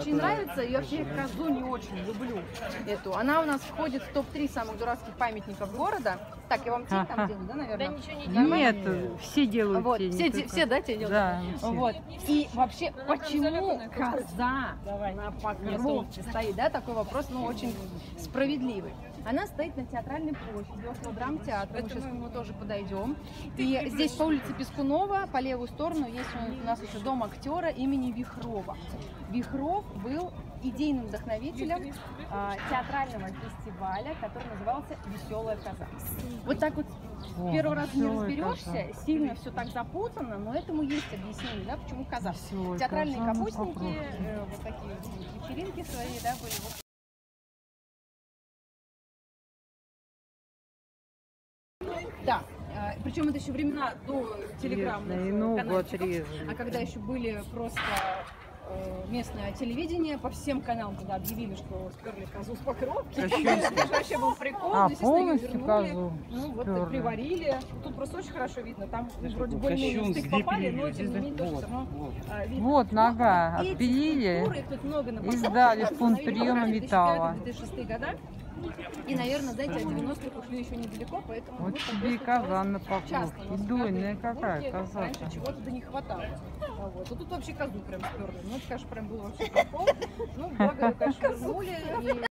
очень нравится, и вообще козу не очень люблю эту. Она у нас входит в топ-3 самых дурацких памятников города. Так, я вам тень там делаю, да, наверное? Да ничего не Нет, делай. все делают Вот, тени, все, только- все, да, тень делают? Да, все. Вот. И вообще, Ну, там почему коза Давай. на покровке стоит, да, такой вопрос, ну, очень справедливый. Она стоит на театральной площади, около драмтеатра, мы сейчас к нему тоже подойдем. И здесь по улице Пескунова, по левую сторону, есть у нас еще дом актера имени Вихрова. Вихров был идейным вдохновителем а, театрального фестиваля, который назывался «Веселая коза». Вот так вот О, первый раз не разберешься, коза. сильно все так запутано, но этому есть объяснение, да, почему коза. Весёлая Театральные на капустники, э, вот такие вечеринки свои, да, были. Да, причем это еще времена до телеграммных э. А когда еще были просто э, местное телевидение, по всем каналам туда объявили, что сперли козу с покровки. Же вообще был прикол. А, полностью козу Ну вот приварили. Тут просто очень хорошо видно. Там вроде более-менее стык попали, но тем не менее тоже все равно вот. а, видно. Вот нога, на и сдали в пункт приема раз в металла. 2005-2006 года. И, наверное, знаете, от 90-х ушли еще недалеко, поэтому... Вот тебе и коза на в Дойная какая коза Раньше чего-то да не хватало. А Вот. А тут вообще козу прям сперли. Ну, это, конечно, прям было вообще прикол. Ну, благо, конечно, вернули. И